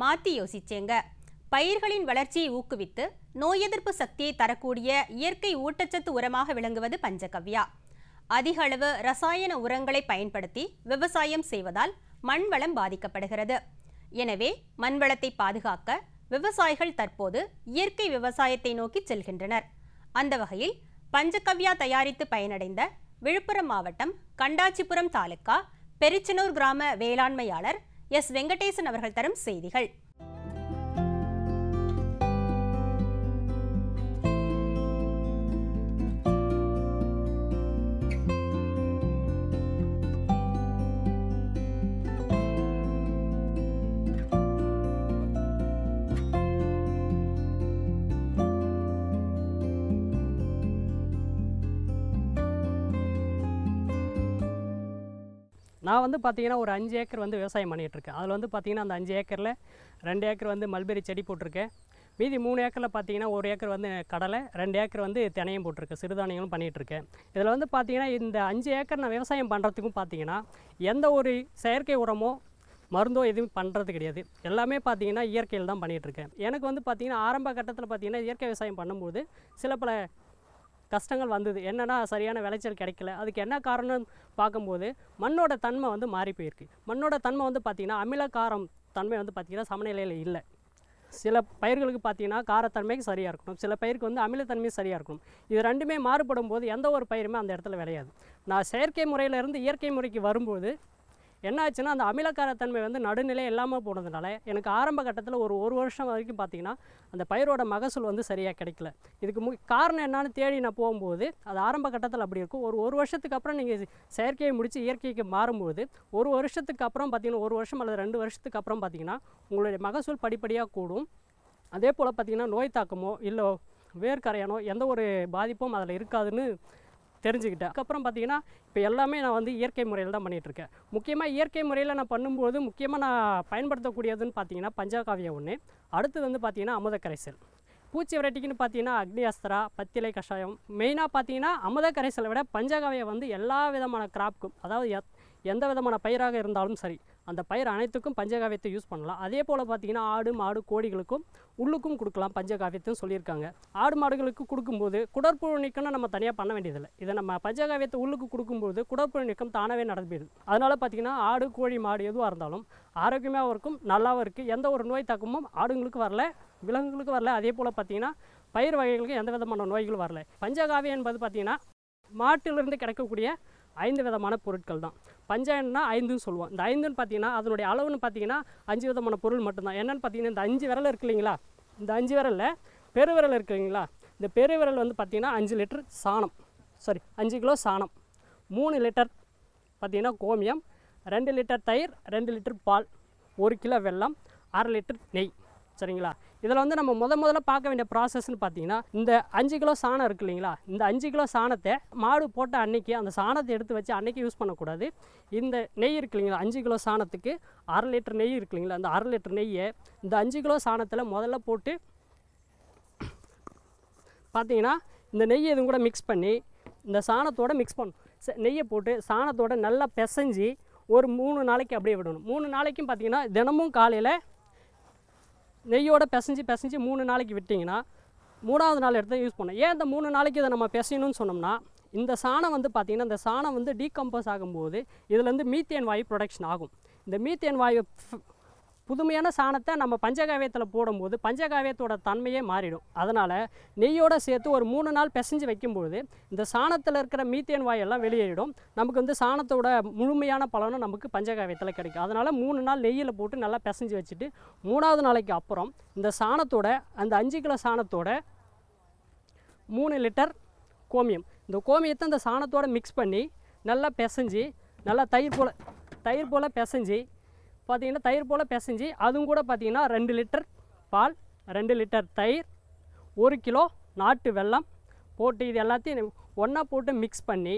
மாத்தி யோசிச்சேங்க. பயிர்களின் வளர்ச்சியை ஊக்குவித்து நோய் எதிர்ப்பு சக்தியை தரக்கூடிய இயற்கை ஊட்டச்சத்து உரமாக விளங்குவது பஞ்சகவ்யா. அதிக அளவு ரசாயன உரங்களை பயன்படுத்தி விவசாயம் செய்வதால் மண் வளம் பாதிக்கப்படுகிறது. எனவே மண் வளத்தை பாதுகாக்க விவசாயிகள் தற்போது இயற்கை விவசாயத்தை நோக்கி செல்கின்றனர். அந்த வகையில் பஞ்சகவ்யா தயாரித்து பயனடைந்த விழுப்புரம் மாவட்டம் கண்டாச்சிபுரம் தாலுக்கா பெருச்சனூர் கிராம வேளாண்மையாளர் எஸ் வெங்கடேசன் அவர்கள் தரும் செய்திகள். நான் வந்து பார்த்தீங்கன்னா ஒரு அஞ்சு ஏக்கர் வந்து விவசாயம் பண்ணிகிட்ருக்கேன் அதில் வந்து பார்த்தீங்கன்னா அந்த அஞ்சு ஏக்கரில் ரெண்டு ஏக்கர் வந்து மல்பெரி செடி போட்டிருக்கேன். மீதி மூணு ஏக்கரில் பார்த்தீங்கன்னா ஒரு ஏக்கர் வந்து கடலை ரெண்டு ஏக்கர் வந்து தினையும் போட்டிருக்கேன் சிறுதானியங்களும் பண்ணிகிட்ருக்கேன் இதில் வந்து பார்த்தீங்கன்னா இந்த அஞ்சு ஏக்கர் நான் விவசாயம் பண்ணுறதுக்கும் பார்த்தீங்கன்னா எந்த ஒரு செயற்கை உரமோ மருந்தோ எதுவும் பண்ணுறது கிடையாது. எல்லாமே பார்த்தீங்கன்னா இயற்கையில் தான் பண்ணிகிட்ருக்கேன் எனக்கு வந்து பார்த்திங்கன்னா ஆரம்ப கட்டத்தில் பார்த்திங்கன்னா இயற்கை விவசாயம் பண்ணும்போது சில பல கஷ்டங்கள் வந்தது. என்னன்னா சரியான விளைச்சல் கிடைக்கல. அதுக்கு என்ன காரணம் பார்க்கும்போது மண்ணோட தன்மை வந்து மாறி போயிருக்கு. மண்ணோட தன்மை வந்து பார்த்திங்கன்னா அமிலக்காரம் தன்மை வந்து பார்த்திங்கன்னா சமநிலையில் இல்லை. சில பயிர்களுக்கு பார்த்தீங்கன்னா காரத்தன்மைக்கு சரியாக இருக்கணும். சில பயிருக்கு வந்து அமிலத்தன்மை சரியாக இருக்கணும். இது ரெண்டுமே மாறுபடும் போது எந்த ஒரு பயிருமே அந்த இடத்துல விளையாது. நான் செயற்கை முறையிலேருந்து இயற்கை முறைக்கு வரும்போது என்ன ஆச்சுன்னா அந்த அமிலக்காரத்தன்மை வந்து நடுநிலை இல்லாமல் போனதுனால எனக்கு ஆரம்ப கட்டத்தில் ஒரு ஒரு வருஷம் வரைக்கும் பார்த்தீங்கன்னா அந்த பயிரோட மகசூல் வந்து சரியாக கிடைக்கல. இதுக்கு மு காரணம் என்னான்னு தேடி நான் போகும்போது அது ஆரம்ப கட்டத்தில் அப்படி இருக்கும். ஒரு ஒரு வருஷத்துக்கு அப்புறம் நீங்கள் செயற்கையை முடித்து இயற்கைக்கு மாறும்போது ஒரு வருஷத்துக்கு அப்புறம் பார்த்தீங்கன்னா ஒரு வருஷம் அல்லது ரெண்டு வருஷத்துக்கு அப்புறம் பார்த்தீங்கன்னா உங்களுடைய மகசூல் படிப்படியாக கூடும். அதே போல் பார்த்திங்கன்னா நோய் தாக்கமோ இல்லை வேர்க்கரையானோ எந்த ஒரு பாதிப்பும் அதில் இருக்காதுன்னு தெரிஞ்சுக்கிட்டேன். அதுக்கப்புறம் பார்த்தீங்கன்னா இப்போ எல்லாமே நான் வந்து இயற்கை முறையில் தான் பண்ணிகிட்டு இருக்கேன். முக்கியமாக இயற்கை முறையில் நான் பண்ணும்போது முக்கியமாக நான் பயன்படுத்தக்கூடியதுன்னு பார்த்தீங்கன்னா பஞ்சகாவியம் ஒன்று அடுத்தது வந்து பார்த்தீங்கன்னா அமுத கரைசல் பூச்சி வெரைட்டிக்குன்னு பார்த்தீங்கன்னா அக்னி அஸ்திரா பத்திலை கஷாயம். மெயினாக பார்த்தீங்கன்னா அமுத கரைசலை விட பஞ்சகாவியம் வந்து எல்லா விதமான கிராப்க்கும் அதாவது எத் எந்த விதமான பயிராக இருந்தாலும் சரி அந்த பயிர் அனைத்துக்கும் பஞ்சகாவியத்தை யூஸ் பண்ணலாம். அதே போல் பார்த்தீங்கன்னா ஆடு மாடு கோழிகளுக்கும் உள்ளுக்கும் கொடுக்கலாம் பஞ்சகாவியத்தையும் சொல்லியிருக்காங்க. ஆடு மாடுகளுக்கு கொடுக்கும்போது குடற்புழு நீக்கம்னு நம்ம தனியாக பண்ண வேண்டியதில்லை. இதை நம்ம பஞ்சகாவியத்தை உள்ளுக்கு கொடுக்கும்போது குடற்புழு நீக்கம் தானாகவே நடந்துடுது அதனால் பார்த்தீங்கன்னா ஆடு கோழி மாடு எதுவாக இருந்தாலும் ஆரோக்கியமாகவும் இருக்கும் நல்லாவும் இருக்குது எந்த ஒரு நோய் தாக்கமும் ஆடுங்களுக்கு வரல விலங்குகளுக்கு வரல. அதே போல் பார்த்தீங்கன்னா பயிர் வகைகளுக்கு எந்த விதமான நோய்களும் வரல. பஞ்சகாவியம் என்பது பார்த்தீங்கன்னா மாட்டிலிருந்து கிடைக்கக்கூடிய ஐந்து விதமான பொருட்கள் தான். பஞ்சாயம்னா ஐந்துன்னு சொல்லுவோம். இந்த ஐந்துன்னு பார்த்தீங்கன்னா அதனுடைய அளவுன்னு பார்த்தீங்கன்னா அஞ்சு விதமான பொருள் மட்டும்தான். என்னென்னு பார்த்தீங்கன்னா இந்த அஞ்சு விரல் இருக்கு இல்லைங்களா? இந்த அஞ்சு விரலில் பெருவிரல் இருக்கு இல்லைங்களா? இந்த பெருவிரல் வந்து பார்த்தீங்கன்னா அஞ்சு லிட்டர் சாணம். சாரி அஞ்சு கிலோ சாணம். மூணு லிட்டர் பார்த்தீங்கன்னா கோமியம் ரெண்டு லிட்டர் தயிர் ரெண்டு லிட்டர் பால் ஒரு கிலோ வெல்லம் அரை லிட்டர் நெய். சரிங்களா? இதில் வந்து நம்ம முத முதல்ல பார்க்க வேண்டிய ப்ராசஸ்ன்னு பார்த்தீங்கன்னா இந்த அஞ்சு கிலோ சாணம் இருக்கு இல்லைங்களா? இந்த அஞ்சு கிலோ சாணத்தை மாடு போட்ட அன்னைக்கு அந்த சாணத்தை எடுத்து வச்சு அன்னைக்கு யூஸ் பண்ணக்கூடாது. இந்த நெய் இருக்கு இல்லைங்களா? அஞ்சு கிலோ சாணத்துக்கு அரை லிட்டர் நெய் இருக்கு இல்லைங்களா? அந்த அரை லிட்டர் நெய்யை இந்த அஞ்சு கிலோ சாணத்தில் முதல்ல போட்டு பார்த்தீங்கன்னா இந்த நெய் இதுவும் கூட மிக்ஸ் பண்ணி இந்த சாணத்தோட மிக்ஸ் பண்ணும் நெய்யை போட்டு சாணத்தோடு நல்லா பிசைஞ்சு ஒரு மூணு நாளைக்கு அப்படியே விடணும். மூணு நாளைக்கும் பார்த்தீங்கன்னா தினமும் காலையில் நெய்யோடு பிசைஞ்சு பிசைஞ்சு மூணு நாளைக்கு விட்டிங்கன்னா மூணாவது நாள் எடுத்து யூஸ் பண்ணோம் ஏன் இந்த மூணு நாளைக்கு இதை நம்ம பிசையணும்னு சொன்னோம்னா இந்த சாணம் வந்து பார்த்திங்கன்னா இந்த சாணம் வந்து டீகம்போஸ் ஆகும்போது இதுலேருந்து மீத்தேன் வாயு ப்ரொடக்ஷன் ஆகும். இந்த மீத்தேன் வாயு புதுமையான சாணத்தை நம்ம பஞ்சகாவியத்தில் போடும்போது பஞ்சகாவியத்தோட தன்மையே மாறிடும். அதனால் நெய்யோடு சேர்த்து ஒரு மூணு நாள் பிசைஞ்சு வைக்கும்போது இந்த சாணத்தில் இருக்கிற மீத்தேன் வாயெல்லாம் வெளியேறிடும். நமக்கு வந்து சாணத்தோட முழுமையான பலனும் நமக்கு பஞ்சகாவியத்தில் கிடைக்கும். அதனால் மூணு நாள் நெய்யில் போட்டு நல்லா பிசைஞ்சு வச்சுட்டு மூணாவது நாளைக்கு அப்புறம் இந்த சாணத்தோட அந்த அஞ்சு கிலோ சாணத்தோட மூணு லிட்டர் கோமியம். இந்த கோமியத்தை இந்த சாணத்தோடு மிக்ஸ் பண்ணி நல்லா பிசைஞ்சு நல்லா தயிர் போல் தயிர் போல் பிசைஞ்சு பார்த்தீங்கன்னா தயிர் போல் பிசைஞ்சு அதுவும் கூட பார்த்தீங்கன்னா ரெண்டு லிட்டர் பால் ரெண்டு லிட்டர் தயிர் ஒரு கிலோ நாட்டு வெல்லம் போட்டு இது எல்லாத்தையும் ஒன்றா போட்டு மிக்ஸ் பண்ணி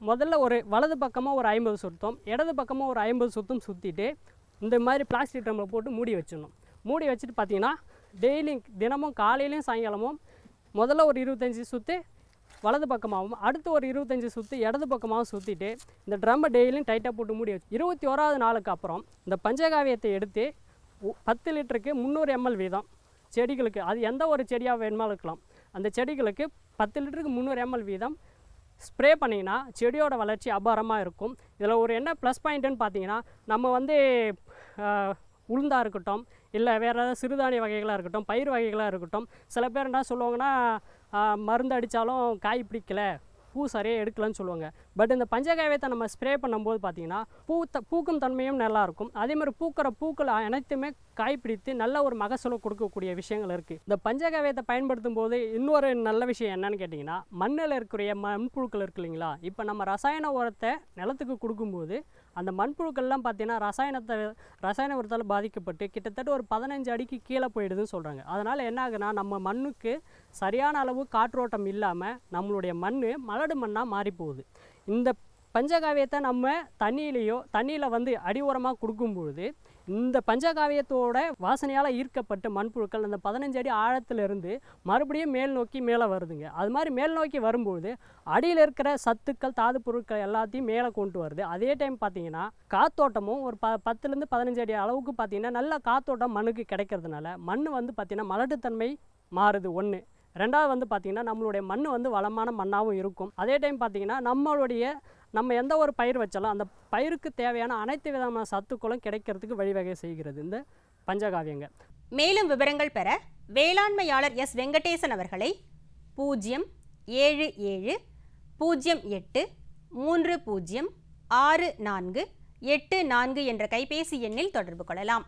முதல்ல ஒரு வலது பக்கமாக ஒரு ஐம்பது சுத்தம் இடது பக்கமாக ஒரு ஐம்பது சுத்தம் சுற்றிட்டு இந்த மாதிரி பிளாஸ்டிக் ட்ரம்மில் போட்டு மூடி வச்சிடணும். மூடி வச்சுட்டு பார்த்தீங்கன்னா டெய்லியும் தினமும் காலையிலையும் சாயங்காலமும் முதல்ல ஒரு இருபத்தஞ்சி சுற்று வலது பக்கமாகவும் அடுத்து ஒரு இருபத்தஞ்சி சுற்றி இடது பக்கமாகவும் சுற்றிட்டு இந்த ட்ரம்மை டெய்லியும் டைட்டாக போட்டு மூடி வச்சு இருபத்தி ஓராவது நாளுக்கு அப்புறம் இந்த பஞ்சகாவியத்தை எடுத்து பத்து லிட்டருக்கு முந்நூறு எம்எல் வீதம் செடிகளுக்கு அது எந்த ஒரு செடியாக வேணுமாலும் இருக்கலாம். அந்த செடிகளுக்கு பத்து லிட்டருக்கு முந்நூறு எம்எல் வீதம் ஸ்ப்ரே பண்ணிங்கன்னா செடியோட வளர்ச்சி அபாரமாக இருக்கும். இதில் ஒரு என்ன ப்ளஸ் பாயிண்ட்டுன்னு பார்த்தீங்கன்னா நம்ம வந்து உளுந்தாக இருக்கட்டும் இல்லை வேறு ஏதாவது சிறுதானிய வகைகளாக இருக்கட்டும் பயிர் வகைகளாக இருக்கட்டும் சில பேர் என்ன சொல்லுவாங்கன்னா மருந்து அடித்தாலும் காய் பிடிக்கல பூ சரியாக எடுக்கலன்னு சொல்லுவாங்க. பட் இந்த பஞ்சகாவியத்தை நம்ம ஸ்ப்ரே பண்ணும்போது பார்த்தீங்கன்னா த பூக்கும் தன்மையும் நல்லாயிருக்கும் அதேமாதிரி அதே மாதிரி பூக்கிற பூக்கள் அனைத்துமே காய் பிடித்து நல்ல ஒரு மகசூலை கொடுக்கக்கூடிய விஷயங்கள் இருக்குது இந்த பஞ்சகாவியத்தை பயன்படுத்தும் போது இன்னொரு நல்ல விஷயம் என்னன்னு கேட்டிங்கன்னா மண்ணில் இருக்கிற மண்புழுக்கள் இருக்கு இல்லைங்களா? இப்போ நம்ம ரசாயன உரத்தை நிலத்துக்கு கொடுக்கும்போது அந்த மண்புழுக்கள்லாம் பார்த்தீங்கன்னா ரசாயனத்தை ரசாயன உரத்தால் பாதிக்கப்பட்டு கிட்டத்தட்ட ஒரு பதினஞ்சு அடிக்கு கீழே போயிடுதுன்னு சொல்கிறாங்க அதனால் என்ன ஆகுனா நம்ம மண்ணுக்கு சரியான அளவு காற்றோட்டம் இல்லாமல் நம்மளுடைய மண் மலடு மண்ணாக மாறி போகுது இந்த பஞ்சகாவியத்தை நம்ம தண்ணியிலையோ தண்ணியில் வந்து அடி உரமாக கொடுக்கும்பொழுது இந்த பஞ்சகாவியத்தோட வாசனையால் ஈர்க்கப்பட்டு மண்புழுக்கள் அந்த பதினஞ்சு அடி ஆழத்திலிருந்து மறுபடியும் மேல் நோக்கி மேலே வருதுங்க. அது மாதிரி மேல் நோக்கி வரும்பொழுது அடியில் இருக்கிற சத்துக்கள் தாது பொருட்கள் எல்லாத்தையும் மேலே கொண்டு வருது. அதே டைம் பார்த்தீங்கன்னா காத்தோட்டமும் ஒரு ப பத்துலேருந்து பதினஞ்சு அடி அளவுக்கு பார்த்தீங்கன்னா நல்ல காத்தோட்டம் மண்ணுக்கு கிடைக்கிறதுனால மண் வந்து பார்த்திங்கன்னா மலட்டுத்தன்மை மாறுது. ஒன்று ரெண்டாவது வந்து பார்த்திங்கன்னா நம்மளுடைய மண் வந்து வளமான மண்ணாகவும் இருக்கும். அதே டைம் பார்த்திங்கன்னா நம்மளுடைய நம்ம எந்த ஒரு பயிர் வச்சாலும் அந்த பயிருக்கு தேவையான அனைத்து விதமான சத்துக்களும் கிடைக்கிறதுக்கு வழிவகை செய்கிறது இந்த பஞ்சகாவியங்க மேலும் விவரங்கள் பெற வேளாண்மையாளர் எஸ் வெங்கடேசன் அவர்களை பூஜ்ஜியம் ஏழு ஏழு பூஜ்ஜியம் எட்டு மூன்று பூஜ்ஜியம் ஆறு நான்கு எட்டு நான்கு என்ற கைபேசி எண்ணில் தொடர்பு கொள்ளலாம்.